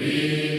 We